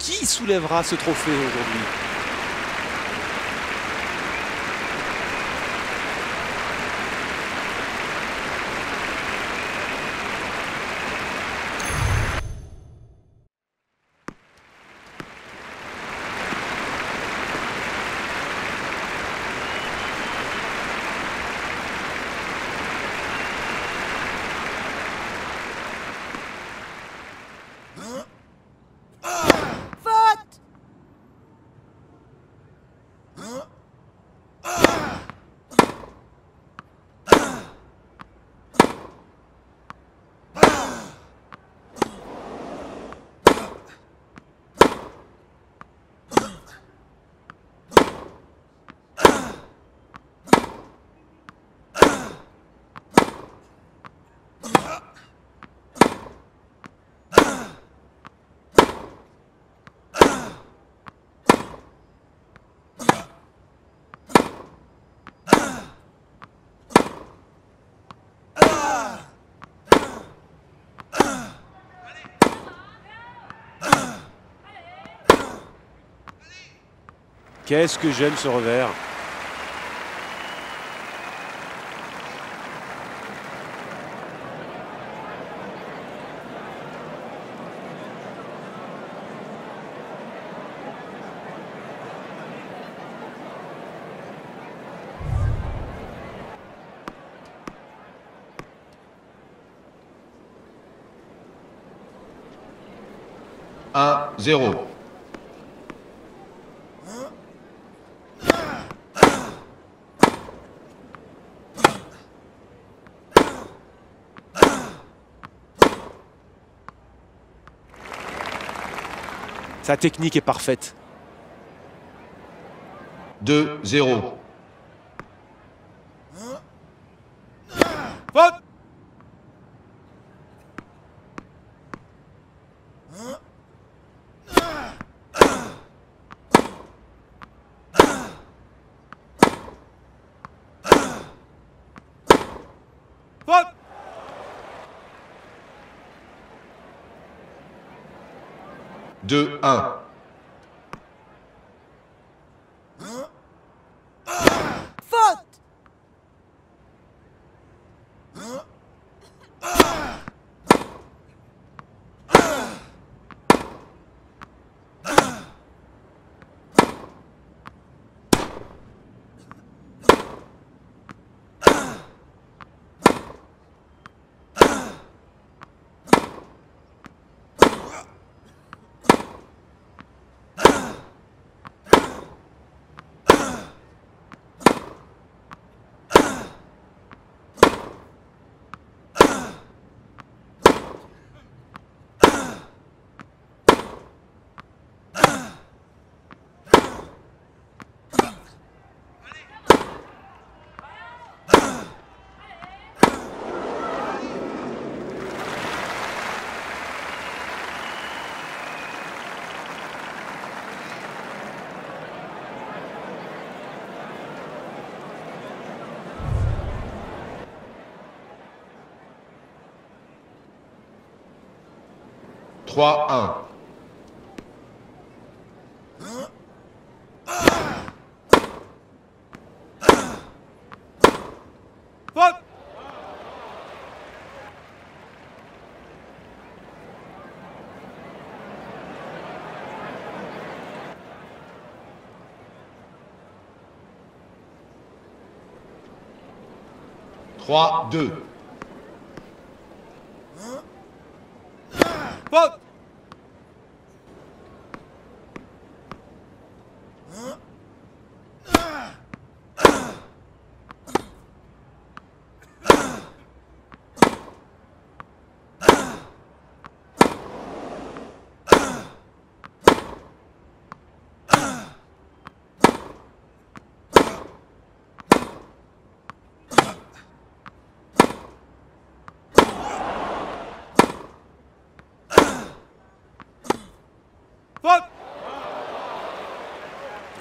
Qui soulèvera ce trophée aujourd'hui? Qu'est-ce que j'aime ce revers Un, zéro. Sa technique est parfaite. 2, 0. Faute Faute 2, 1. 3-1. Trois, deux. Faute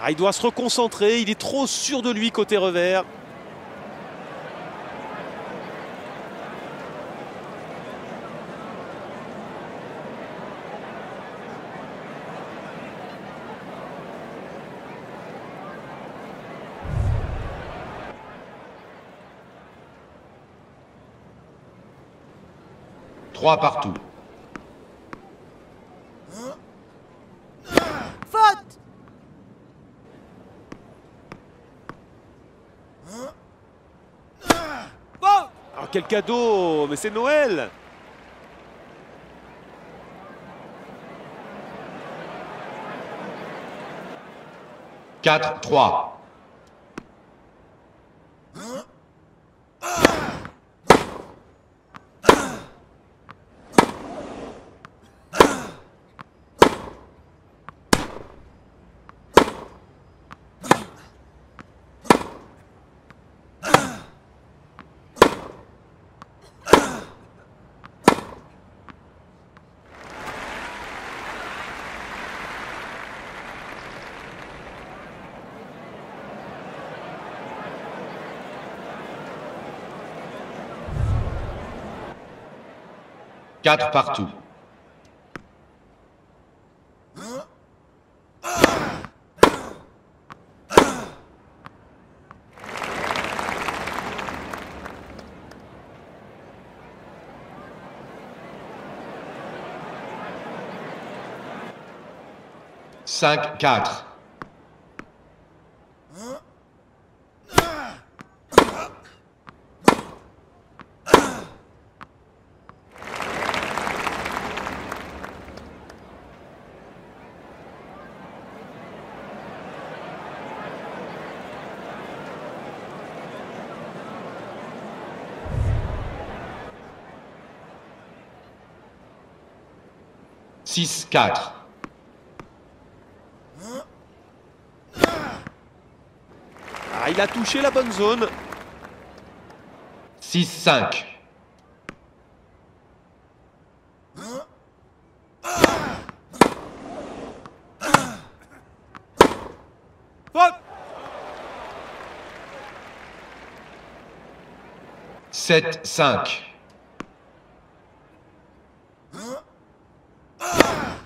Ah, il doit se reconcentrer, il est trop sûr de lui côté revers. Trois partout. Faute Ah, quel cadeau Mais c'est Noël Quatre, trois. Quatre partout. Cinq, quatre. Six, quatre. Ah, il a touché la bonne zone. 6, 5. Faute 7, 5.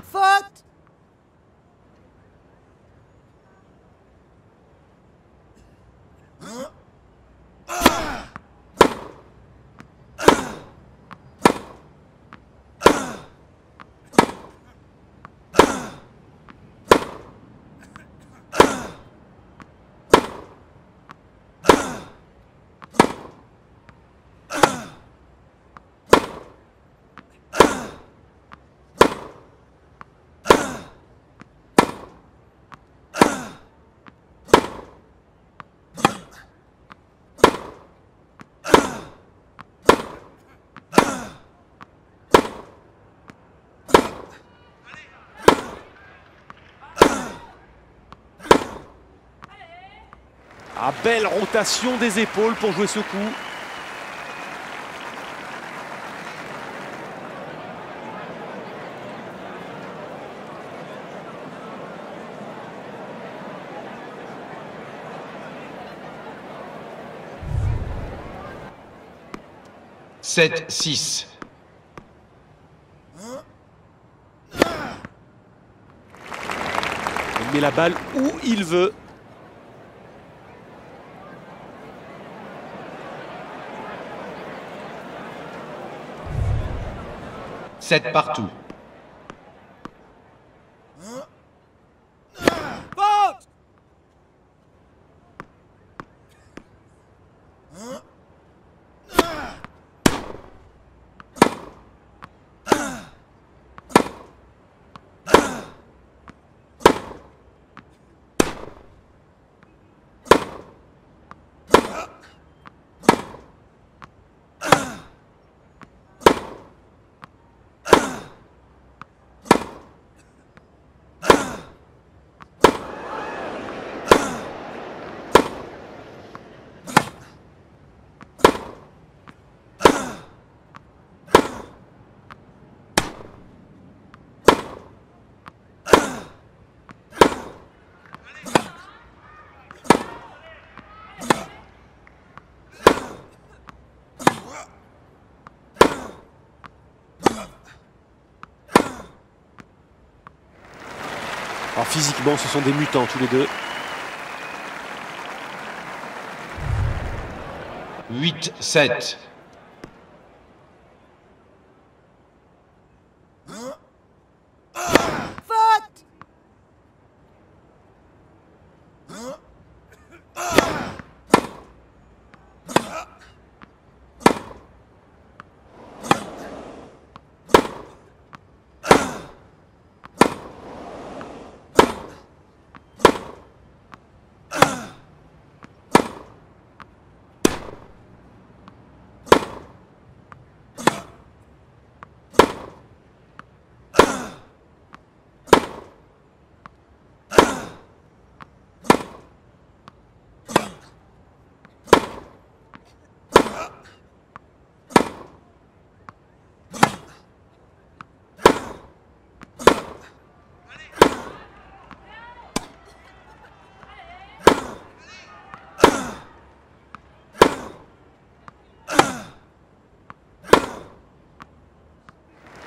Faute Ah, belle rotation des épaules pour jouer ce coup. Sept, six. Il met la balle où il veut. Sept partout. Alors physiquement, ce sont des mutants tous les deux. 8, 7.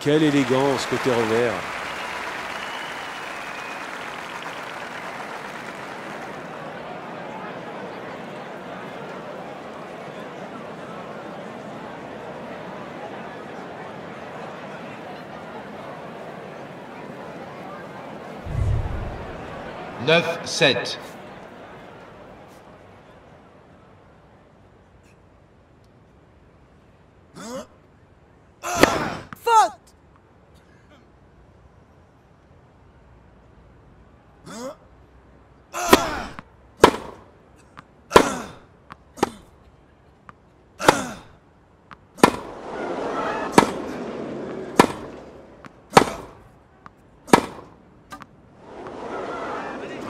Quelle élégance côté revers. Neuf, sept. Faute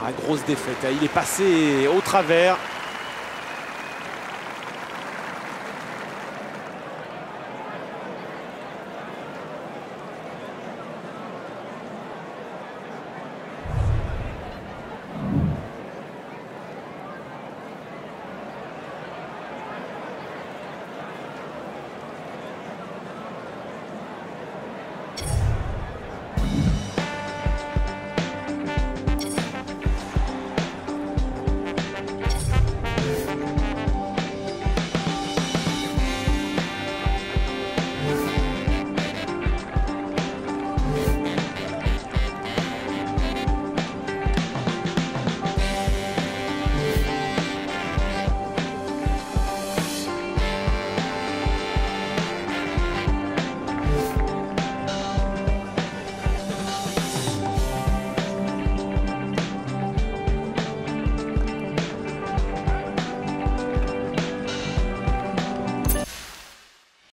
Ah, grosse défaite. Il est passé au travers.